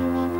了。